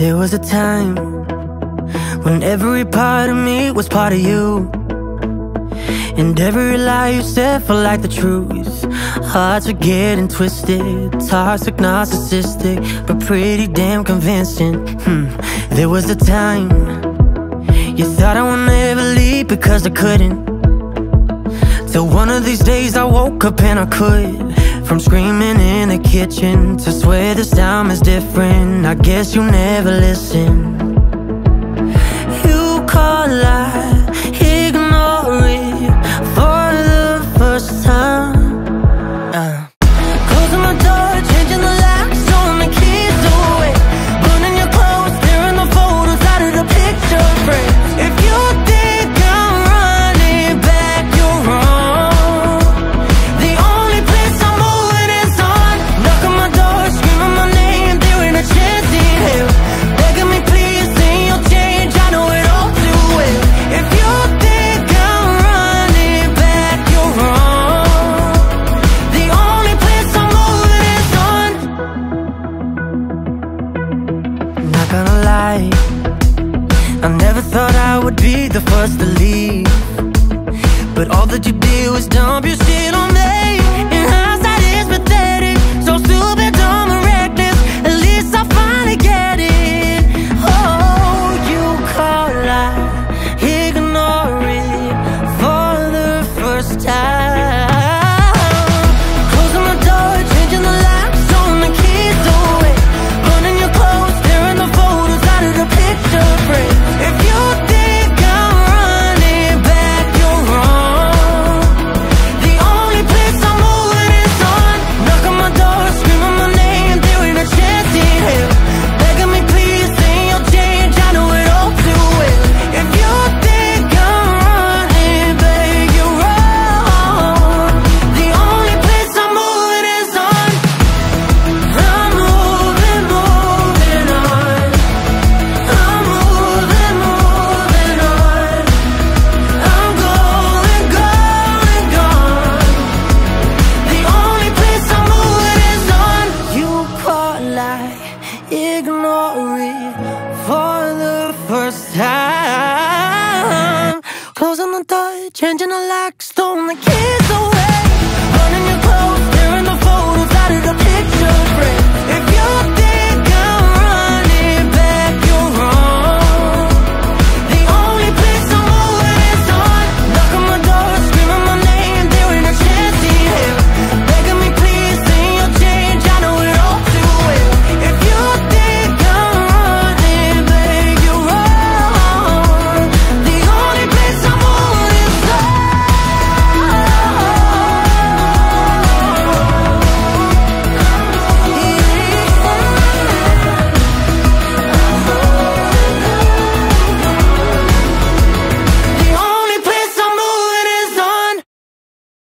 There was a time when every part of me was part of you. And every lie you said felt like the truth. Hearts are getting twisted, toxic, narcissistic, but pretty damn convincing. Hmm. There was a time you thought I would never leave because I couldn't. Till one of these days I woke up and I could. From screaming in the kitchen to swear this time is different. I guess you never listen. You call, Not I never thought I would be the first to leave. But all that you did was dump your shit on first time. Closing the door, changing the locks, throwing the keys.